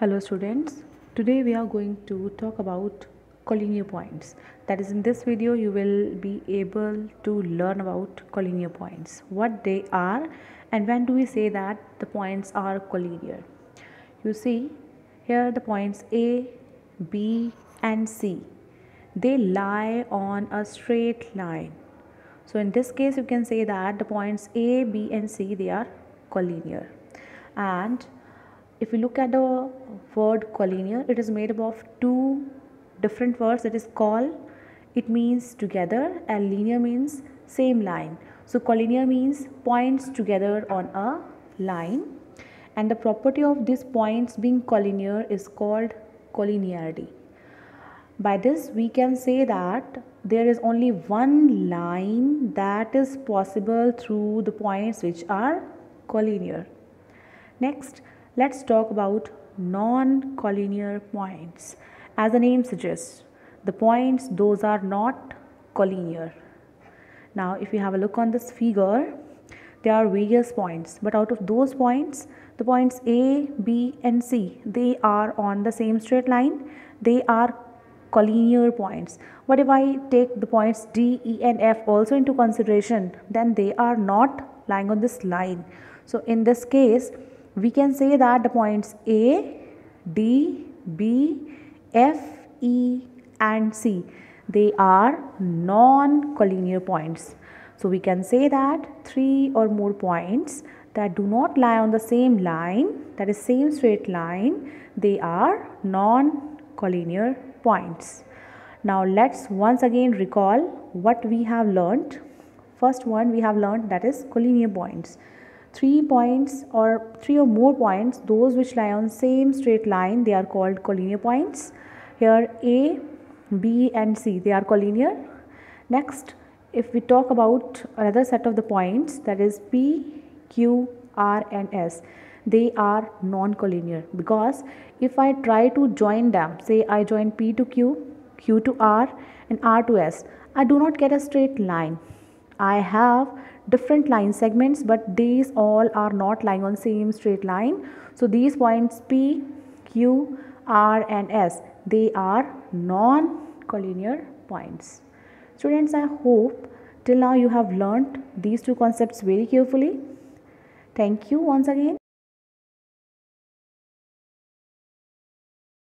Hello students, today we are going to talk about collinear points. That is in this video you will be able to learn about collinear points, what they are and when do we say that the points are collinear. You see here the points A, B and C. They lie on a straight line. So in this case you can say that the points A, B and C they are collinear and if you look at the word collinear it is made up of two different words that is col it means together and linear means same line. So collinear means points together on a line. And the property of these points being collinear is called collinearity. By this we can say that there is only one line that is possible through the points which are collinear. Next Let's talk about non-collinear points. As the name suggests, the points those are not collinear. Now if you have a look on this figure, there are various points but out of those points, the points A, B and C, they are on the same straight line. They are collinear points. But if I take the points D, E and F also into consideration, then they are not lying on this line. So in this case, we can say that the points A, D, B, F, E and C they are non-collinear points. So we can say that three or more points that do not lie on the same line that is same straight line they are non-collinear points. Now let's once again recall what we have learned. First one we have learned that is collinear points three points or three or more points those which lie on same straight line they are called collinear points. Here a b and c they are collinear. Next if we talk about another set of the points that is p q r and s they are non-collinear. Because if I try to join them say I join p to q q to r and r to s I do not get a straight line I have different line segments but these all are not lying on same straight line. So these points P, Q, R and S they are non-collinear points. Students I hope till now you have learnt these two concepts very carefully. Thank you once again.